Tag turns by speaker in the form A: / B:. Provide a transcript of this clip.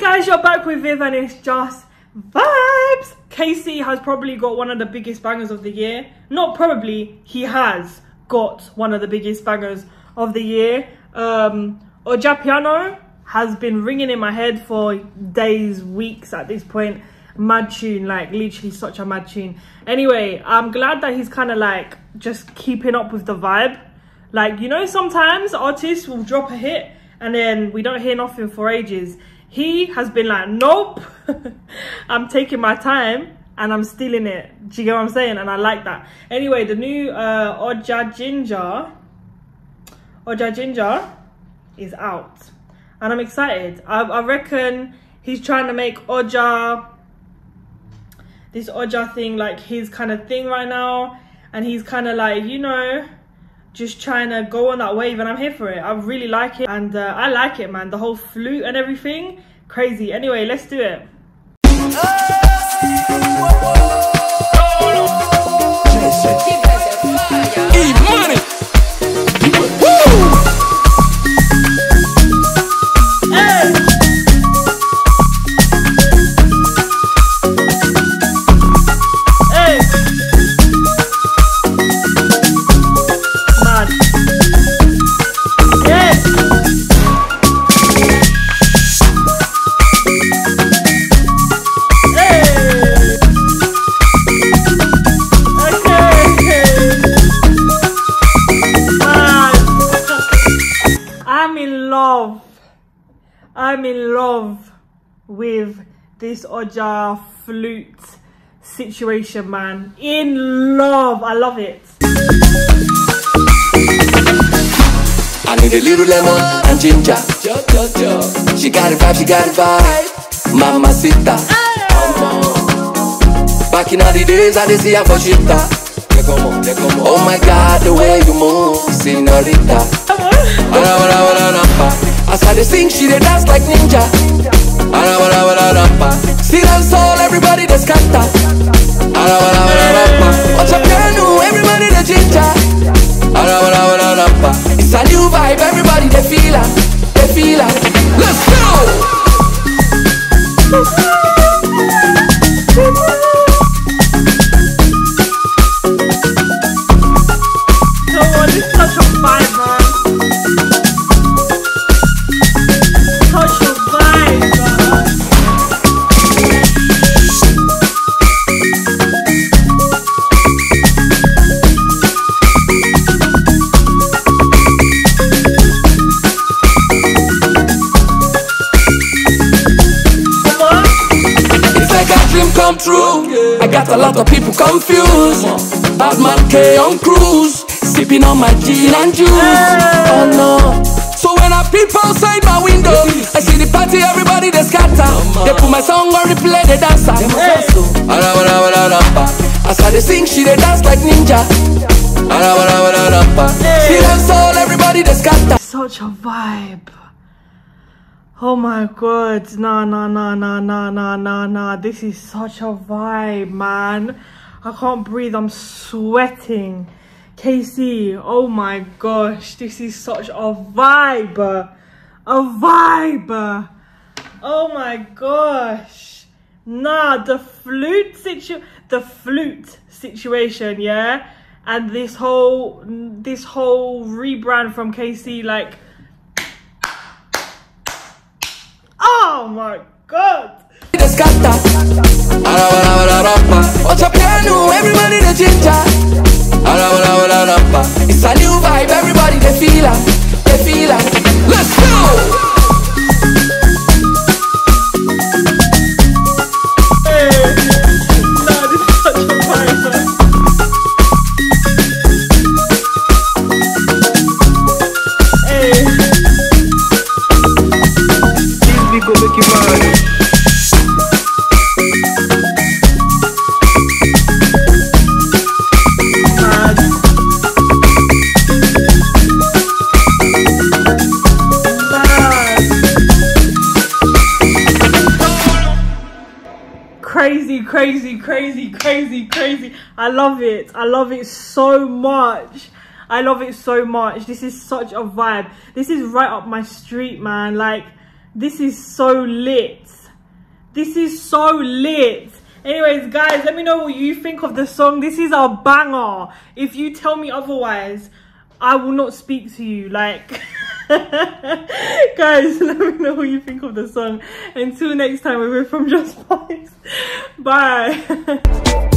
A: guys, you're back with Viv and it's just vibes. Kcee has probably got one of the biggest bangers of the year. Not probably, he has got one of the biggest bangers of the year. Um, Ojapiano has been ringing in my head for days, weeks at this point. Mad tune, like literally such a mad tune. Anyway, I'm glad that he's kind of like just keeping up with the vibe. Like, you know, sometimes artists will drop a hit and then we don't hear nothing for ages he has been like, nope, I'm taking my time and I'm stealing it. Do you get what I'm saying? And I like that. Anyway, the new uh, Oja Ginger, Oja Ginger is out. And I'm excited. I, I reckon he's trying to make Oja, this Oja thing, like his kind of thing right now. And he's kind of like, you know, just trying to go on that wave and I'm here for it. I really like it and uh, I like it, man. The whole flute and everything, crazy. Anyway, let's do it. I'm in love with this Oja flute situation, man. In love. I love it.
B: I need a little lemon and ginger. She got it vibe, she got it vibe. Mama Sita. Back in all the days, I did see her for shita. Oh my God, the way you move, senorita they sing, she they dance like ninja. Ara, bara, bara, rampa. See them soul, everybody they scatter. Come true. I got a lot of people confused. Bad man K on cruise, sipping on my gin and juice. Oh no. So when I peep outside my window, I see the party, everybody they scatter. They put my song on replay, they dance. As I they sing, she they dance like ninja. See them soul, everybody they scatter.
A: Such a vibe. Oh my god, nah, nah, nah, nah, nah, nah, nah, nah. This is such a vibe, man. I can't breathe, I'm sweating. Kcee, oh my gosh, this is such a vibe. A vibe. Oh my gosh. Nah, the flute situ the flute situation, yeah? And this whole this whole rebrand from Kcee, like Oh my god!
B: Up, piano? Everybody.
A: Crazy, crazy, crazy, crazy. I love it. I love it so much. I love it so much. This is such a vibe. This is right up my street, man. Like, this is so lit. This is so lit. Anyways, guys, let me know what you think of the song. This is a banger. If you tell me otherwise, I will not speak to you. Like, guys, let me know what you think of the song. Until next time, we're from Just Vibes. Bye.